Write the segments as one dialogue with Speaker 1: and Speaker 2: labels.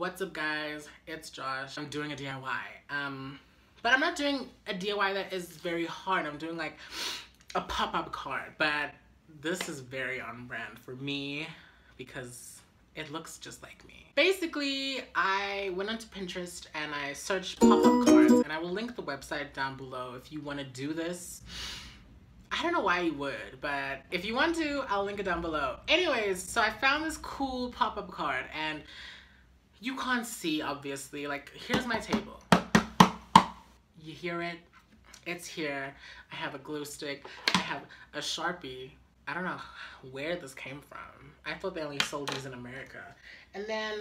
Speaker 1: What's up guys? It's Josh. I'm doing a DIY. Um, but I'm not doing a DIY that is very hard. I'm doing like a pop-up card, but this is very on brand for me because it looks just like me. Basically, I went onto Pinterest and I searched pop-up cards and I will link the website down below if you want to do this. I don't know why you would, but if you want to, I'll link it down below. Anyways, so I found this cool pop-up card and you can't see obviously, like here's my table. You hear it? It's here. I have a glue stick. I have a Sharpie. I don't know where this came from. I thought they only sold these in America. And then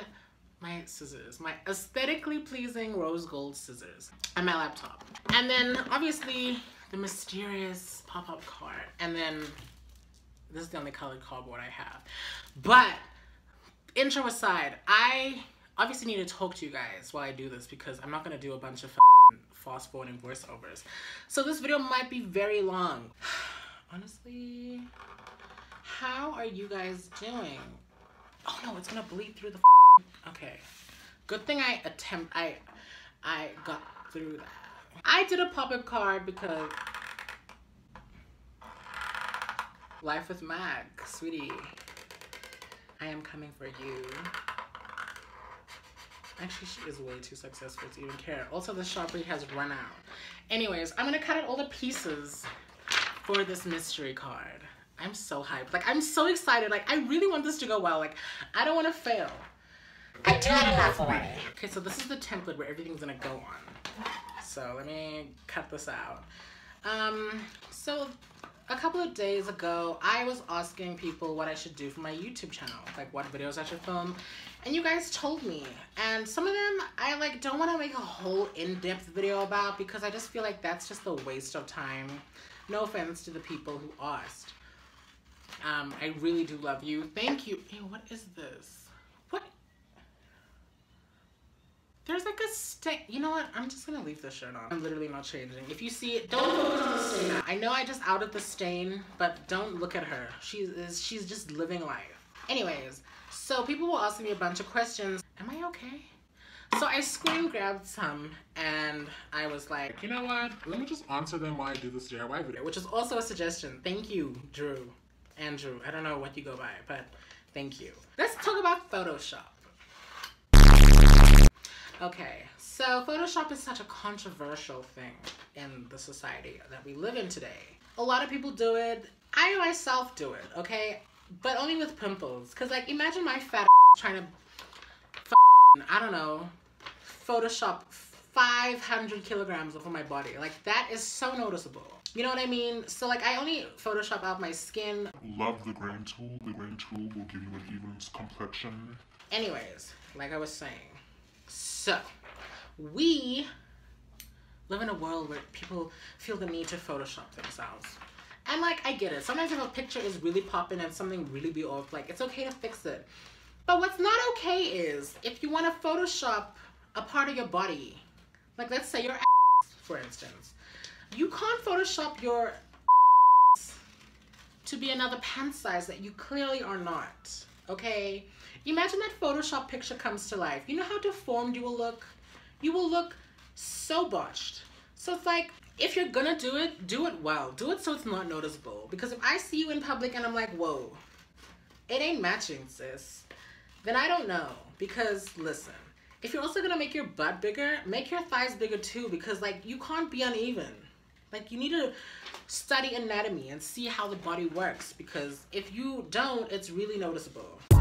Speaker 1: my scissors, my aesthetically pleasing rose gold scissors and my laptop. And then obviously the mysterious pop-up card. And then this is the only colored cardboard I have. But intro aside, I obviously need to talk to you guys while I do this because I'm not gonna do a bunch of fast forwarding voiceovers. So this video might be very long. Honestly, how are you guys doing? Oh no, it's gonna bleed through the Okay. Good thing I attempt I I got through that. I did a pop-up card because Life with MaK, sweetie. I am coming for you. Actually, she is way too successful to even care. Also, the Sharpie has run out. Anyways, I'm gonna cut out all the pieces for this mystery card. I'm so hyped. Like, I'm so excited. Like, I really want this to go well. Like, I don't want to fail. I have enough already. Okay, so this is the template where everything's gonna go on. So let me cut this out. Um, so a couple of days ago, I was asking people what I should do for my YouTube channel, like what videos I should film, and you guys told me. And some of them I like don't want to make a whole in-depth video about because I just feel like that's just a waste of time. No offense to the people who asked. Um, I really do love you. Thank you. Ew, what is this? There's like a stain. You know what? I'm just gonna leave this shirt on. I'm literally not changing. If you see it, don't focus on the stain. I know I just outed the stain, but don't look at her. She's is she's just living life. Anyways, so people were asking me a bunch of questions. Am I okay? So I screen grabbed some and I was like,
Speaker 2: you know what? Let me just answer them while I do this DIY video.
Speaker 1: Which is also a suggestion. Thank you, Drew. Andrew. I don't know what you go by, but thank you. Let's talk about Photoshop. Okay, so Photoshop is such a controversial thing in the society that we live in today. A lot of people do it. I myself do it, okay? But only with pimples. Because, like, imagine my fat trying to, I don't know, Photoshop 500 kilograms of my body. Like, that is so noticeable. You know what I mean? So, like, I only Photoshop out my skin.
Speaker 2: Love the grain tool. The grain tool will give you an even complexion.
Speaker 1: Anyways, like I was saying, so, we live in a world where people feel the need to Photoshop themselves. And like, I get it. Sometimes if a picture is really popping and something really be off, like, it's okay to fix it. But what's not okay is if you want to Photoshop a part of your body, like let's say your ass, for instance, you can't Photoshop your to be another pant size that you clearly are not, okay? Imagine that Photoshop picture comes to life. You know how deformed you will look? You will look so botched. So it's like, if you're gonna do it, do it well. Do it so it's not noticeable. Because if I see you in public and I'm like, whoa, it ain't matching, sis, then I don't know. Because listen, if you're also gonna make your butt bigger, make your thighs bigger too. Because like, you can't be uneven. Like you need to study anatomy and see how the body works. Because if you don't, it's really noticeable. Am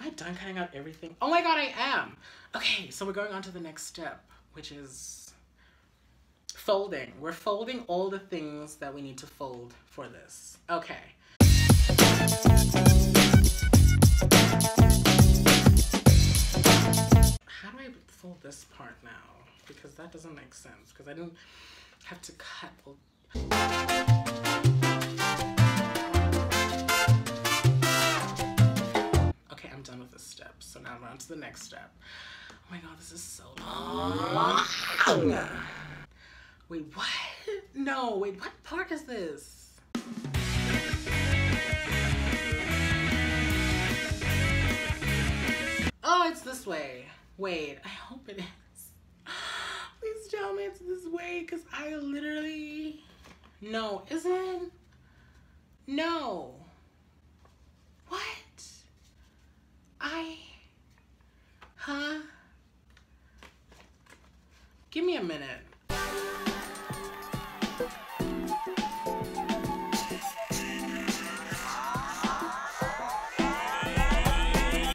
Speaker 1: I done cutting out everything? Oh my god, I am! Okay, so we're going on to the next step, which is folding. We're folding all the things that we need to fold for this. Okay. Fold this part now? Because that doesn't make sense, because I didn't have to cut Okay, I'm done with this step. So now I'm on to the next step. Oh my god, this is so long. Wait, what? No, wait, what part is this? Oh, it's this way. Wait, I hope it is. Please tell me it's this way, because I literally. No, isn't. No. What? I. Huh? Give me a minute.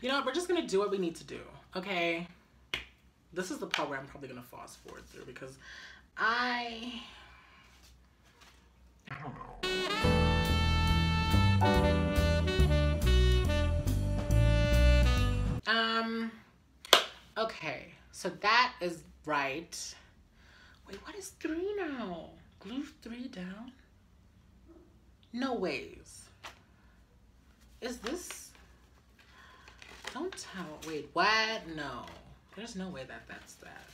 Speaker 1: You know what? We're just gonna do what we need to do, okay? This is the part where I'm probably gonna fast forward through because I.
Speaker 2: I don't know.
Speaker 1: Um. Okay, so that is right. Wait, what is three now? Glue three down? No ways. Is this? Don't tell. Wait, what? No. There's no way that that's that.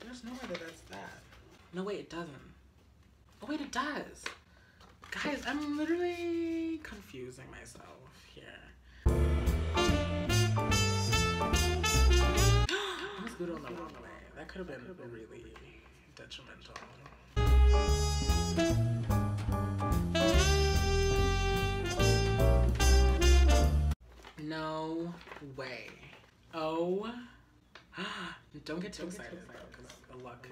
Speaker 1: There's no way that that's that. No way, it doesn't. Oh wait, it does. Guys, I'm literally confusing myself here. Good on the wrong way. That could have been really detrimental. No way. Oh. Don't get too excited though, because the luck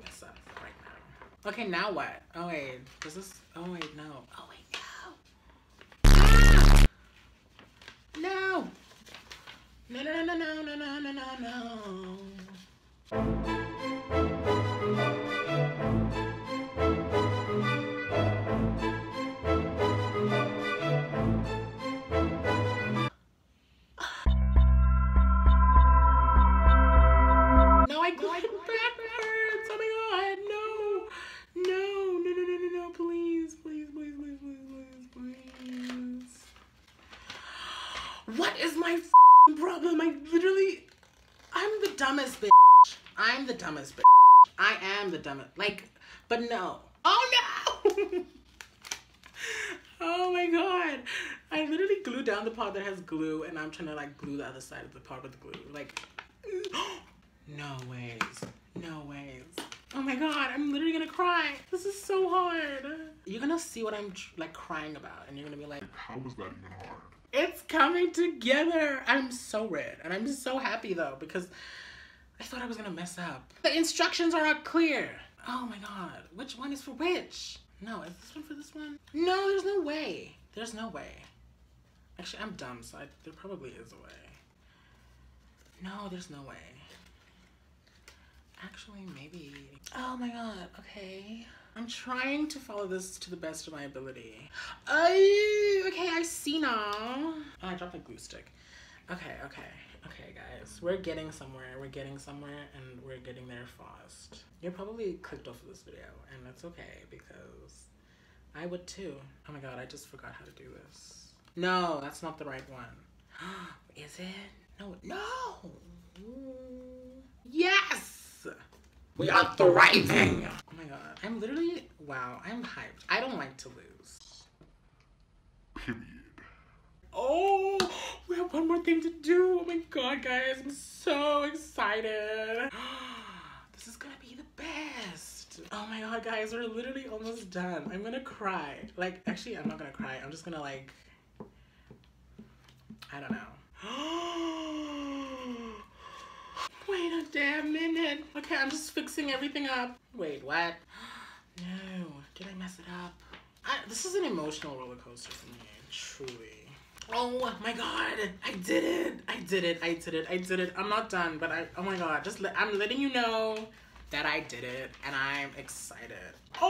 Speaker 1: mess up right now. Okay, now what? Oh wait, does this? Oh wait, no. Oh wait, no. Ah! No. No, no, no, no, no, no, no, no, no. No, dumbest bitch. I am the dumbest. Like, but no. Oh no! oh my god. I literally glued down the part that has glue and I'm trying to like glue the other side of the part with glue. Like, no ways. No ways. Oh my god, I'm literally gonna cry. This is so hard. You're gonna see what I'm like crying about and you're gonna be like,
Speaker 2: How was that even hard?
Speaker 1: it's coming together. I'm so red. And I'm just so happy though because I thought I was gonna mess up. The instructions are not clear. Oh my god. Which one is for which? No, is this one for this one? No, there's no way. There's no way. Actually, I'm dumb, so I, there probably is a way. No, there's no way. Actually, maybe. Oh my god, okay. I'm trying to follow this to the best of my ability. Oh, okay, I see now. Oh, I dropped a glue stick. Okay, okay, okay, guys. We're getting somewhere. We're getting somewhere, and we're getting there fast. You're probably clicked off of this video, and that's okay because I would too. Oh my god, I just forgot how to do this. No, that's not the right one. Is it? No, no. Yes. We are thriving. Oh my god, I'm literally wow. I'm hyped. I don't like to lose.
Speaker 2: Period.
Speaker 1: Have one more thing to do. Oh my god, guys, I'm so excited. This is gonna be the best. Oh my god, guys, we're literally almost done. I'm gonna cry. Like, actually, I'm not gonna cry. I'm just gonna like, I don't know. Wait a damn minute. Okay, I'm just fixing everything up. Wait, what? No, did I mess it up? I, this is an emotional roller coaster for me, truly. Oh my god, I did it! I did it! I did it! I did it! I'm not done, but I. Oh my god, just let, I'm letting you know that I did it, and I'm excited.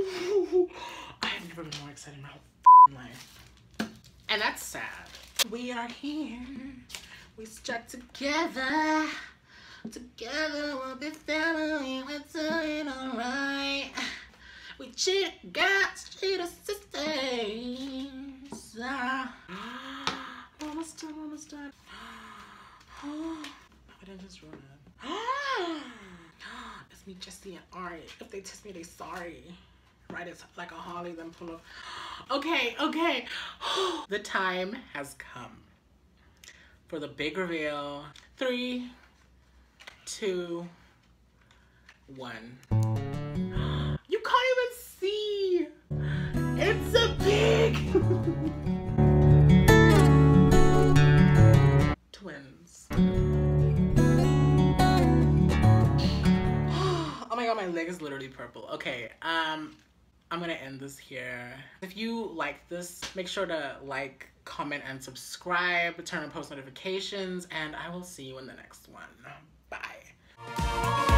Speaker 1: Oh, I've never been more excited in my whole life, and that's sad. We are here. We stuck together. Together we'll be family. We're doing alright. We cheat girls, cheat Ah. almost done, almost done. Oh, I didn't just ruin it. it's me, Jessie, and Ari. If they test me, they sorry. Right, it's like a Harley, then pull off. Okay, okay. the time has come for the big reveal. Three, two, one. Twins. oh my god, my leg is literally purple. Okay, um, I'm gonna end this here. If you like this, make sure to like, comment, and subscribe. Turn on post notifications, and I will see you in the next one. Bye.